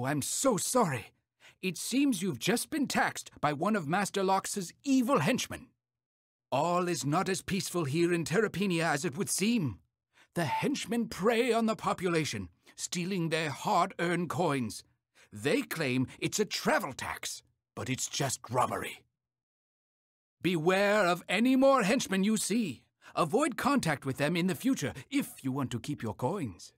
Oh, I'm so sorry. It seems you've just been taxed by one of Master Lox's evil henchmen. All is not as peaceful here in Terrapinia as it would seem. The henchmen prey on the population, stealing their hard-earned coins. They claim it's a travel tax, but it's just robbery. Beware of any more henchmen you see. Avoid contact with them in the future if you want to keep your coins.